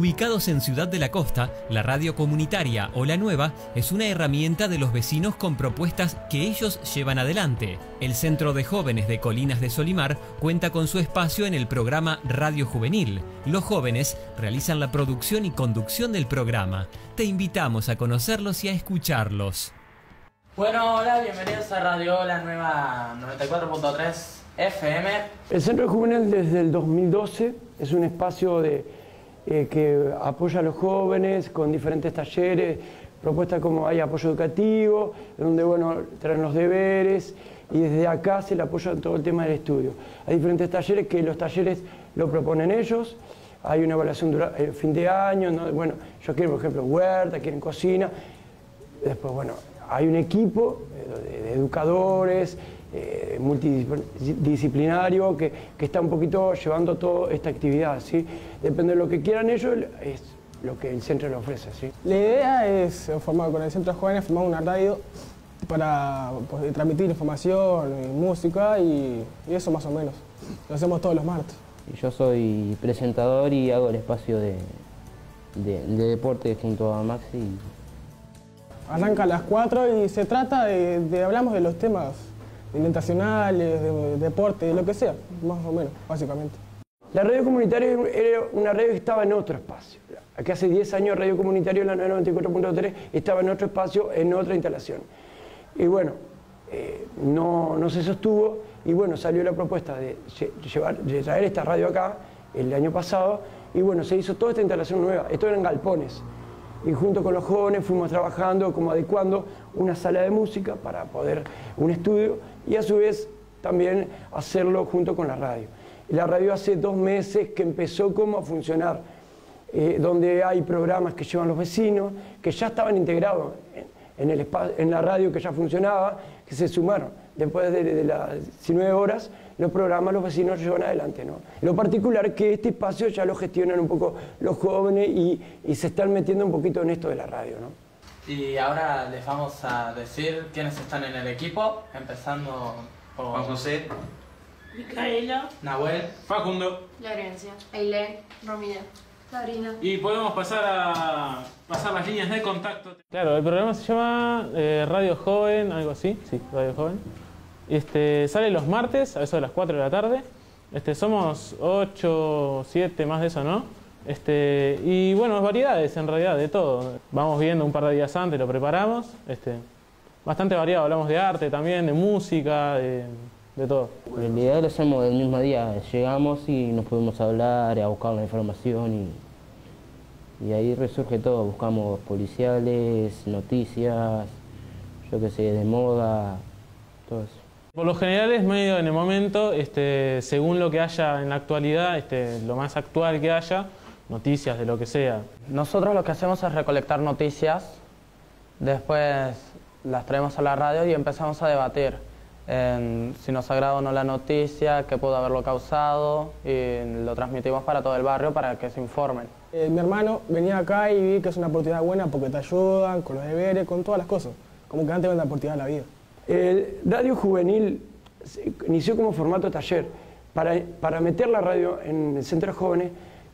Ubicados en Ciudad de la Costa, la radio comunitaria o la nueva es una herramienta de los vecinos con propuestas que ellos llevan adelante. El Centro de Jóvenes de Colinas de Solimar cuenta con su espacio en el programa Radio Juvenil. Los jóvenes realizan la producción y conducción del programa. Te invitamos a conocerlos y a escucharlos. Bueno, hola, bienvenidos a Radio La Nueva 94.3 FM. El Centro de Juvenil desde el 2012 es un espacio de eh, que apoya a los jóvenes con diferentes talleres, propuestas como hay apoyo educativo, donde bueno, traen los deberes y desde acá se le apoya en todo el tema del estudio. Hay diferentes talleres que los talleres lo proponen ellos, hay una evaluación el fin de año, bueno, yo quiero por ejemplo huerta, quieren cocina, después bueno, hay un equipo eh, de educadores, eh, multidisciplinario que, está un poquito llevando toda esta actividad. ¿sí? Depende de lo que quieran ellos, es lo que el centro le ofrece. ¿sí? La idea es formar con el Centro de Jóvenes, formar una radio para pues, transmitir información, y música y, eso más o menos. Lo hacemos todos los martes. Yo soy presentador y hago el espacio de, deporte junto a Maxi. Arranca a las 4 y se trata de, de hablamos de los temas alimentacionales, de, deporte, de lo que sea, más o menos, básicamente. La radio comunitaria era una radio que estaba en otro espacio. Aquí hace 10 años Radio Comunitario, la 94.3, estaba en otro espacio, en otra instalación. Y bueno, eh, no, no, se sostuvo y bueno, salió la propuesta de, llevar, de traer esta radio acá el año pasado y bueno, se hizo toda esta instalación nueva. Esto eran galpones y junto con los jóvenes fuimos trabajando como adecuando una sala de música para poder un estudio y a su vez también hacerlo junto con la radio. La radio hace dos meses que empezó como a funcionar, eh, donde hay programas que llevan los vecinos, que ya estaban integrados en, el en la radio que ya funcionaba, que se sumaron. Después de, las 19 horas, los programas los vecinos llevan adelante. ¿no? Lo particular es que este espacio ya lo gestionan un poco los jóvenes y, y se están metiendo un poquito en esto de la radio. ¿no? Y ahora les vamos a decir quiénes están en el equipo, empezando por Juan José, Micaela, Nahuel, Facundo, Florencia, Ailén, Romina, Sabrina. Y podemos pasar a pasar las líneas de contacto. Claro, el programa se llama eh, Radio Joven, algo así, sí, Radio Joven. Este, sale los martes a eso de las 4 de la tarde. Este, somos 8, 7, más de eso, ¿no? Este, y bueno, variedades en realidad, de todo. Vamos viendo un par de días antes, lo preparamos. Este, bastante variado, hablamos de arte también, de música, de, todo. En realidad lo hacemos el mismo día, llegamos y nos podemos hablar, a buscar la información y, y ahí resurge todo. Buscamos policiales, noticias, yo qué sé, de moda, todo eso. Por lo general es medio en el momento, este, según lo que haya en la actualidad, este, lo más actual que haya, noticias de lo que sea. Nosotros lo que hacemos es recolectar noticias, después las traemos a la radio y empezamos a debatir en si nos agrada o no la noticia, qué pudo haberlo causado y lo transmitimos para todo el barrio para que se informen. Eh, mi hermano venía acá y vi que es una oportunidad buena porque te ayudan con los deberes, con todas las cosas. Como que antes era una oportunidad de la vida. Radio Juvenil inició como formato taller. Para, para meter la radio en el centro de jóvenes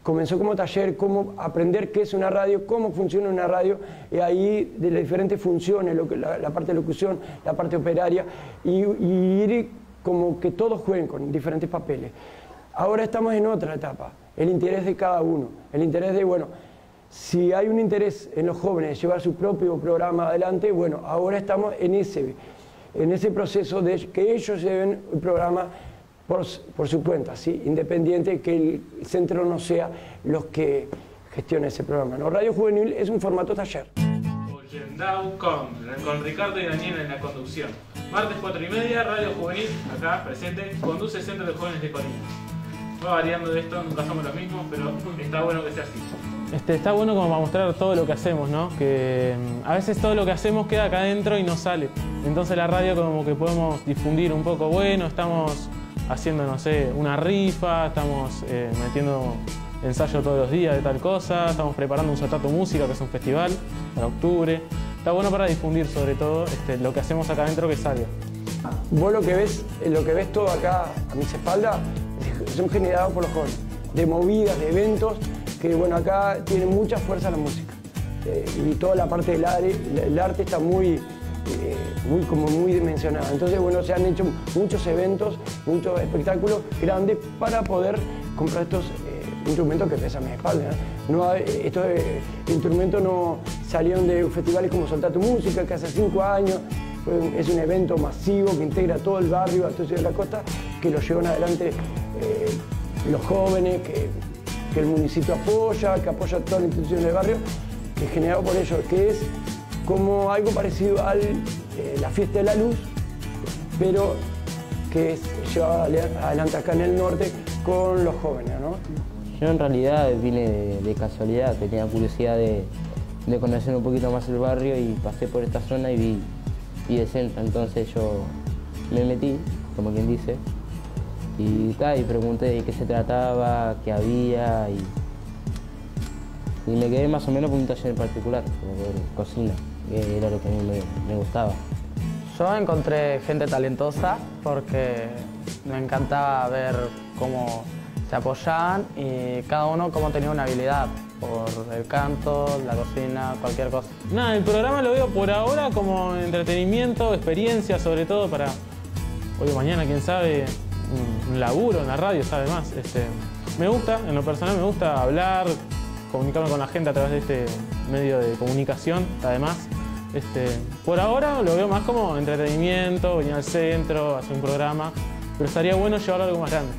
comenzó como taller, cómo aprender qué es una radio, cómo funciona una radio, y ahí de las diferentes funciones, la, parte de locución, la parte operaria, y, ir como que todos jueguen con diferentes papeles. Ahora estamos en otra etapa, el interés de cada uno, el interés de, bueno, si hay un interés en los jóvenes de llevar su propio programa adelante, bueno, ahora estamos en ese, en ese proceso de que ellos lleven el programa por, su cuenta, ¿sí? independiente que el centro no sea los que gestione ese programa. Radio Juvenil es un formato taller. con, Ricardo y Daniel en la conducción. Martes 4 y media, Radio Juvenil, acá presente, conduce Centro de Jóvenes de Colima. Va variando de esto, nunca somos los mismos, pero está bueno que sea así. Este, está bueno como para mostrar todo lo que hacemos, ¿no? Que mm, a veces todo lo que hacemos queda acá adentro y no sale. Entonces la radio como que podemos difundir un poco, bueno, estamos haciendo, no sé, una rifa, estamos eh, metiendo ensayo todos los días de tal cosa, estamos preparando un Sotato Música, que es un festival para octubre. Está bueno para difundir sobre todo este, lo que hacemos acá adentro que salga. Vos lo que ves, eh, lo que ves todo acá a mis espaldas son generados por los jóvenes, de movidas, de eventos que bueno, acá tiene mucha fuerza la música. Eh, y toda la parte del arte, el arte está muy, eh, muy, como muy dimensionada. Entonces, bueno, se han hecho muchos eventos, muchos espectáculos grandes para poder comprar estos eh, instrumentos que pesan mi espalda. ¿no? Estos instrumentos no salieron de festivales como Soltar tu Música, que hace cinco años. Es un evento masivo que integra todo el barrio, a todo de la costa, que lo llevan adelante los jóvenes, que, que el municipio apoya, que apoya todas las instituciones del barrio, que es generado por ellos, que es como algo parecido a la fiesta de la luz, pero que es llevada adelante acá en el norte con los jóvenes, ¿no? Yo en realidad vine de, de casualidad, tenía curiosidad de, conocer un poquito más el barrio y pasé por esta zona y vi, vi el centro, entonces yo me metí, como quien dice, y, ta, y pregunté de qué se trataba, qué había y, y me quedé más o menos por un taller en particular, como por cocina, que era lo que a mí me, me gustaba. Yo encontré gente talentosa porque me encantaba ver cómo se apoyaban y cada uno cómo tenía una habilidad por el canto, la cocina, cualquier cosa. Nada, el programa lo veo por ahora como entretenimiento, experiencia, sobre todo para hoy o mañana, quién sabe, un, laburo en la radio, sabe más. Este, me gusta, en lo personal me gusta hablar, comunicarme con la gente a través de este medio de comunicación, además. Este, por ahora lo veo más como entretenimiento, venir al centro, hacer un programa, pero estaría bueno llevarlo a algo más grande.